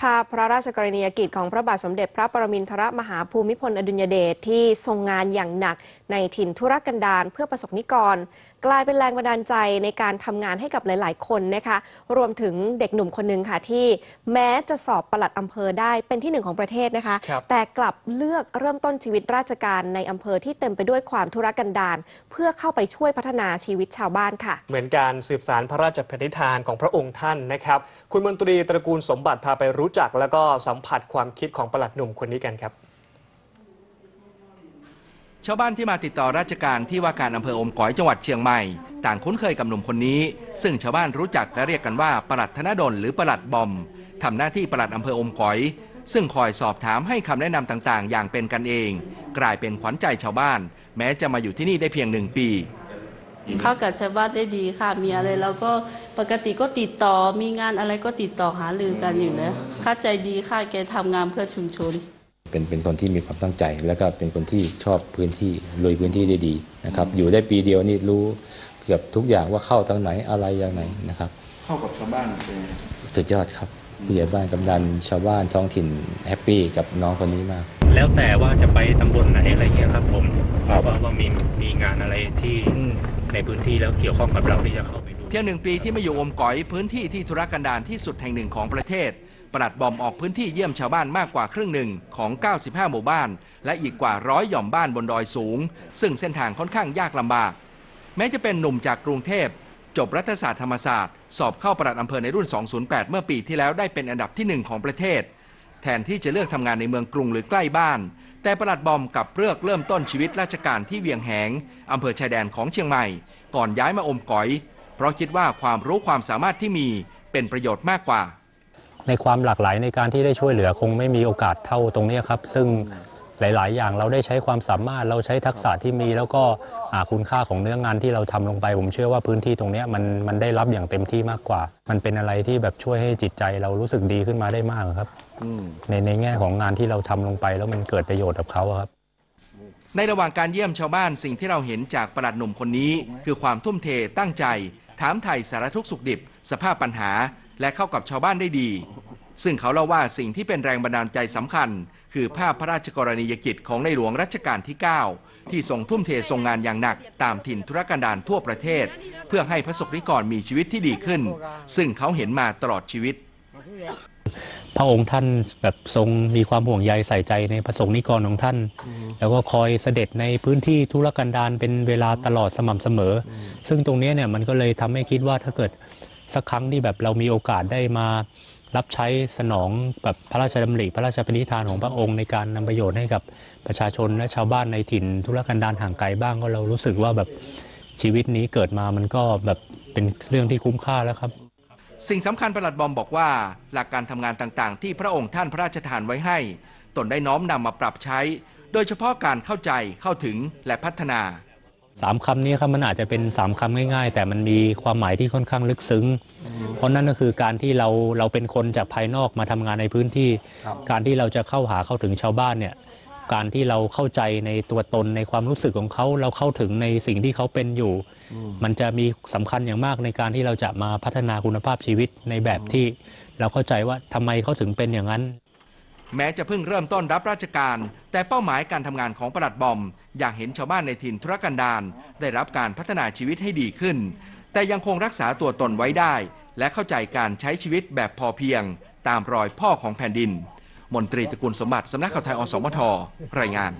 ภาพพระราชกรณียกิจของพระบาทสมเด็จพระปรมินทรมหาภูมิพลอดุลยเดชที่ทรงงานอย่างหนักในถิ่นธุรกันดารเพื่อประสบนิกร กลายเป็นแรงบันดาลใจในการทำงานให้กับหลาย ๆ คนนะคะ รวมถึงเด็กหนุ่มคนหนึ่งค่ะที่แม้จะสอบปลัดอำเภอได้เป็นที่หนึ่งของประเทศนะคะครับแต่กลับเลือกเริ่มต้นชีวิตราชการในอำเภอที่เต็มไปด้วยความธุรกันดารเพื่อเข้าไปช่วยพัฒนาชีวิตชาวบ้านค่ะ เหมือนการสืบสารพระราชปณิธานของพระองค์ท่านนะครับ คุณมนตรีตระกูลสมบัติพาไปรูู้้จักแล้วก็สัมผัสความคิดของประหลัดหนุ่มคนนี้กันครับ ชาวบ้านที่มาติดต่อราชการที่ว่าการอำเภออมก๋อยจังหวัดเชียงใหม่ ต่างคุ้นเคยกับหนุ่มคนนี้ ซึ่งชาวบ้านรู้จักและเรียกกันว่าประหลัดธนดลหรือประหลัดบอมทำหน้าที่ประหลัดอำเภออมก๋อย ซึ่งคอยสอบถามให้คำแนะนำต่างๆ อย่างเป็นกันเอง กลายเป็นขวัญใจชาวบ้าน แม้จะมาอยู่ที่นี่ได้เพียงหนึ่งปี เข้ากับชาวบ้านได้ดีค่ะ มีอะไรเราก็ปกติก็ติดต่อ มีงานอะไรก็ติดต่อหารือกันอยู่แล้วค่าใจดีค่ะแกทำงานเพื่อชุมชน เป็นเป็นคนที่มีความตั้งใจ แล้วก็เป็นคนที่ชอบพื้นที่ลุยพื้นที่ได้ดีนะครับ อยู่ได้ปีเดียวนี่รู้เกือบทุกอย่างว่าเข้าทางไหนอะไรอย่างไหนนะครับ เข้ากับชาวบ้านเป็นสุดยอดครับ ผู้ใหญ่บ้านกำนันชาวบ้านท้องถิ่นแฮปปี้กับน้องคนนี้มาก แล้วแต่ว่าจะไปตำบลไหนอะไรเงี้ยครับ ผมครับว่าว่ามีมีงานอะไรที่ในพื้นที่แล้วเกี่ยวข้องกับเราที่จะเข้าไปดู เพียงหนึ่งปีที่มาอยู่อมก๋อยพื้นที่ที่ธุรกันดารที่สุดแห่งหนึ่งของประเทศ ปลัดบอมออกพื้นที่เยี่ยมชาวบ้านมากกว่าครึ่งหนึ่งของ 95 หมู่บ้าน และอีกกว่าร้อยหย่อมบ้านบนดอยสูง ซึ่งเส้นทางค่อนข้างยากลำบาก แม้จะเป็นหนุ่มจากกรุงเทพ จบรัฐศาสตร์ธรรมศาสตร์ สอบเข้าปลัดอำเภอในรุ่น 208 เมื่อปีที่แล้วได้เป็นอันดับที่หนึ่งของประเทศ แทนที่จะเลือกทำงานในเมืองกรุงหรือใกล้บ้าน แต่ปลัดบอมกลับเลือกเริ่มต้นชีวิตราชการที่เวียงแหงอำเภอชายแดนของเชียงใหม่ ก่อนย้ายมาอมก๋อย เพราะคิดว่าความรู้ความสามารถที่มีเป็นประโยชน์มากกว่า ในความหลากหลายในการที่ได้ช่วยเหลือคงไม่มีโอกาสเท่าตรงนี้ครับ ซึ่ง หลาย ๆ อย่างเราได้ใช้ความสามารถเราใช้ทักษะที่มี แล้วก็อ่าคุณค่าของเนื้องานที่เราทำลงไป ผมเชื่อว่าพื้นที่ตรงเนี้ยมันมันได้รับอย่างเต็มที่มากกว่า มันเป็นอะไรที่แบบช่วยให้จิตใจเรารู้สึกดีขึ้นมาได้มากครับในในแง่ของงานที่เราทำลงไป แล้วมันเกิดประโยชน์กับเขาอะครับ ในระหว่างการเยี่ยมชาวบ้านสิ่งที่เราเห็นจากปลัดหนุ่มคนนี้ คือความทุ่มเทตั้งใจ ถามไถ่สารทุกข์สุขดิบ สภาพปัญหา และเข้ากับชาวบ้านได้ดี ซึ่งเขาเล่าว่าสิ่งที่เป็นแรงบันดาลใจสำคัญ คือภาพพระราชกรณียกิจของในหลวงรัชกาลที่ 9 ที่ทรงทุ่มเททรงงานอย่างหนักตามถิ่นธุรกันดารทั่วประเทศ เพื่อให้พระสงฆ์นิกรมีชีวิตที่ดีขึ้น ซึ่งเขาเห็นมาตลอดชีวิต พระองค์ท่านแบบทรงมีความห่วงใยใส่ใจในประสงค์นิกรของท่าน แล้วก็คอยเสด็จในพื้นที่ธุรกันดารเป็นเวลาตลอดสม่ำเสมอ ซึ่งตรงเนี้ยเนี่ยมันก็เลยทำให้คิดว่าถ้าเกิดสักครั้งที่แบบเรามีโอกาสได้มา รับใช้สนองแบบพระราชดำริพระราชปณิธานของพระองค์ในการนำประโยชน์ให้กับประชาชนและชาวบ้านในถิ่นธุรกันดารห่างไกลบ้างก็เรารู้สึกว่าแบบชีวิตนี้เกิดมามันก็แบบเป็นเรื่องที่คุ้มค่าแล้วครับ สิ่งสำคัญประหลัดบอมบอกว่า หลักการทำงานต่างๆ ที่พระองค์ท่านพระราชทานไว้ให้ ตนได้น้อมนำมาปรับใช้ โดยเฉพาะการเข้าใจเข้าถึงและพัฒนา สามคำนี้ครับมันอาจจะเป็นสามคำง่ายๆ แต่มันมีความหมายที่ค่อนข้างลึกซึ้ง เพราะนั่นก็คือการที่เราเราเป็นคนจากภายนอกมาทำงานในพื้นที่ การที่เราจะเข้าหาเข้าถึงชาวบ้านเนี่ย การที่เราเข้าใจในตัวตนในความรู้สึกของเขาเราเข้าถึงในสิ่งที่เขาเป็นอยู่ มันจะมีสำคัญอย่างมากในการที่เราจะมาพัฒนาคุณภาพชีวิตในแบบที่ เราเข้าใจว่าทำไมเขาถึงเป็นอย่างนั้น แม้จะเพิ่งเริ่มต้นรับราชการ แต่เป้าหมายการทำงานของประหลัดบอม อยากเห็นชาวบ้านในถิ่นทุรกันดารได้รับการพัฒนาชีวิตให้ดีขึ้น แต่ยังคงรักษาตัวตนไว้ได้ และเข้าใจการใช้ชีวิตแบบพอเพียง ตามรอยพ่อของแผ่นดิน มนตรีตระกูลสมบัติสำนักข่าวไทยอสมทรายงาน